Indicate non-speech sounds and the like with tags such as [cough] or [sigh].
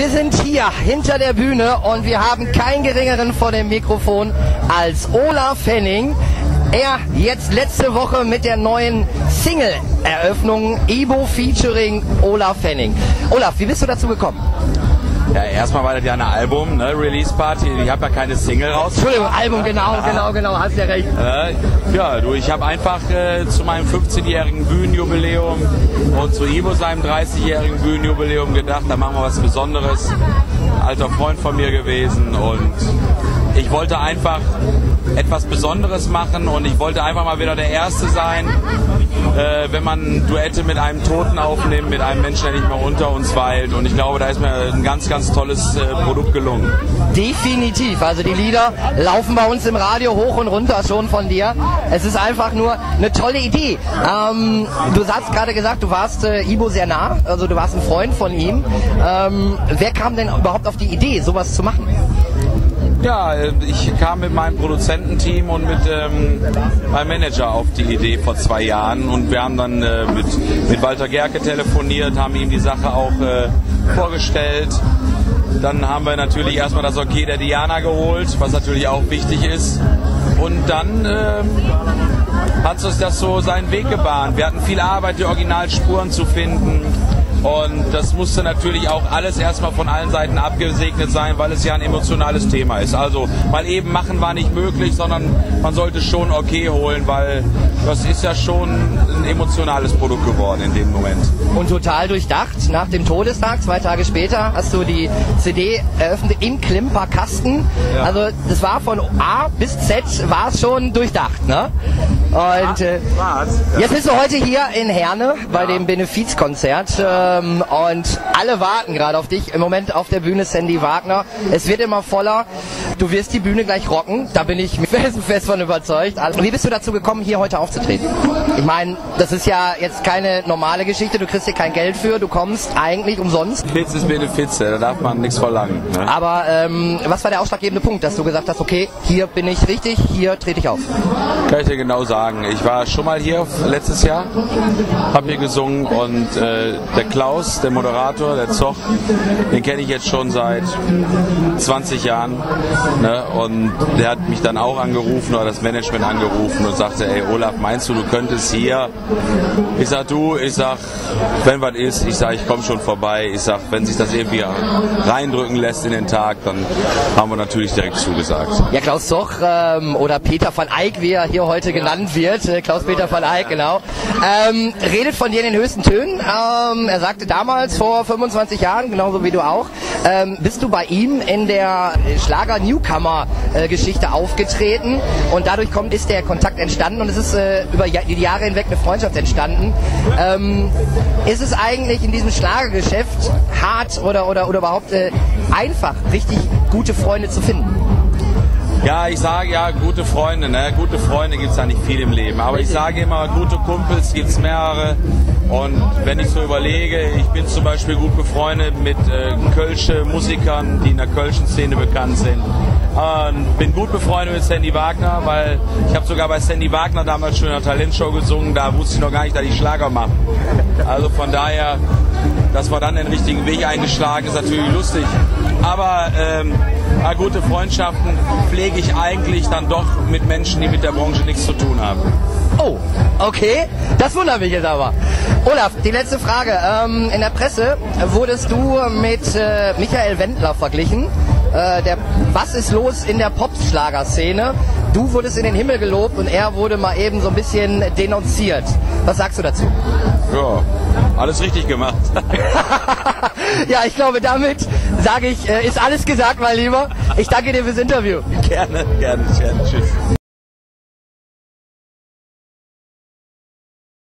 Wir sind hier hinter der Bühne und wir haben keinen geringeren vor dem Mikrofon als Olaf Henning. Er jetzt letzte Woche mit der neuen Single-Eröffnung Ibo featuring Olaf Henning. Olaf, wie bist du dazu gekommen? Ja, erstmal war das ja eine Album, ne, Release Party. Ich habe ja keine Single raus. Entschuldigung, Album, genau, genau, genau, hast ja recht. Äh, ja, du, ich habe einfach äh, zu meinem 15-jährigen Bühnenjubiläum und zu Ivo seinem 30-jährigen Bühnenjubiläum gedacht, da machen wir was Besonderes. Alter Freund von mir gewesen und ich wollte einfach etwas Besonderes machen und ich wollte einfach mal wieder der Erste sein, äh, wenn man Duette mit einem Toten aufnimmt, mit einem Menschen, der nicht mehr unter uns weilt. Und ich glaube, da ist mir ein ganz, ganz tolles äh, Produkt gelungen. Definitiv. Also die Lieder laufen bei uns im Radio hoch und runter schon von dir. Es ist einfach nur eine tolle Idee. Ähm, du hast gerade gesagt, du warst äh, Ibo sehr nah, also du warst ein Freund von ihm. Ähm, wer kam denn überhaupt auf die Idee, sowas zu machen? Ja, ich kam mit meinem Produzententeam und mit ähm, meinem Manager auf die Idee vor zwei Jahren und wir haben dann äh, mit, mit Walter Gerke telefoniert, haben ihm die Sache auch äh, vorgestellt. Dann haben wir natürlich erstmal das Okay der Diana geholt, was natürlich auch wichtig ist. Und dann ähm, hat uns das so seinen Weg gebahnt. Wir hatten viel Arbeit, die Originalspuren zu finden und das musste natürlich auch alles erstmal von allen Seiten abgesegnet sein, weil es ja ein emotionales Thema ist. Also mal eben machen war nicht möglich, sondern man sollte schon okay holen, weil das ist ja schon ein emotionales Produkt geworden in dem Moment. Und total durchdacht. Nach dem Todestag, zwei Tage später, hast du die CD eröffnet im Klimperkasten. Ja. Also das war von A bis Z war es schon durchdacht. Ne? Und äh, jetzt bist du heute hier in Herne bei dem Benefizkonzert. Äh, ähm, und alle warten gerade auf dich. Im Moment auf der Bühne Sandy Wagner. Es wird immer voller. Du wirst die Bühne gleich rocken. Da bin ich fest von überzeugt. Also, wie bist du dazu gekommen, hier heute aufzutreten? Ich meine, das ist ja jetzt keine normale Geschichte. Du kriegst hier kein Geld für. Du kommst eigentlich umsonst. Fitz ist Benefiz. Da darf man nichts verlangen. Ne? Aber ähm, was war der ausschlaggebende Punkt, dass du gesagt hast, okay, hier bin ich richtig, hier trete ich auf? Kann ich dir genau sagen. Ich war schon mal hier letztes Jahr, habe hier gesungen und äh, der Klaus, der Moderator, der Zoch, den kenne ich jetzt schon seit 20 Jahren. Ne? Und der hat mich dann auch angerufen oder das Management angerufen und sagte, ey Olaf, meinst du, du könntest hier? Ich sag du, ich sag, wenn was ist, ich sag, ich komme schon vorbei. Ich sag, wenn sich das irgendwie reindrücken lässt in den Tag, dann haben wir natürlich direkt zugesagt. Ja, Klaus Zoch ähm, oder Peter van Eyck, wie er hier heute genannt wird, äh, Klaus-Peter van Eyck, genau, ähm, redet von dir in den höchsten Tönen. Ähm, er sagte damals, vor 25 Jahren, genauso wie du auch, ähm, bist du bei ihm in der Schlager-Newcomer-Geschichte aufgetreten und dadurch kommt, ist der Kontakt entstanden und es ist äh, über die Jahre hinweg eine Freundschaft entstanden. Ähm, ist es eigentlich in diesem Schlagergeschäft hart oder, oder, oder überhaupt äh, einfach, richtig gute Freunde zu finden? Ja, ich sage ja, gute Freunde, ne? Gute Freunde gibt es ja nicht viel im Leben. Aber ich sage immer, gute Kumpels gibt es mehrere. Und wenn ich so überlege, ich bin zum Beispiel gut befreundet mit äh, Kölsche Musikern, die in der Kölschen Szene bekannt sind. Und bin gut befreundet mit Sandy Wagner, weil ich habe sogar bei Sandy Wagner damals schon in der Talentshow gesungen, da wusste ich noch gar nicht, dass ich Schlager mache. Also von daher, dass wir dann den richtigen Weg eingeschlagen, ist natürlich lustig. Aber ähm, gute Freundschaften pflege ich eigentlich dann doch mit Menschen, die mit der Branche nichts zu tun haben. Oh, okay. Das wundert mich jetzt aber. Olaf, die letzte Frage. Ähm, in der Presse wurdest du mit äh, Michael Wendler verglichen. Äh, der, was ist los in der Popschlagerszene? Du wurdest in den Himmel gelobt und er wurde mal eben so ein bisschen denunziert. Was sagst du dazu? Ja, alles richtig gemacht. [laughs] ja, ich glaube, damit sage ich, äh, ist alles gesagt, mein Lieber. Ich danke dir fürs Interview. Gerne, gerne, gerne. Tschüss.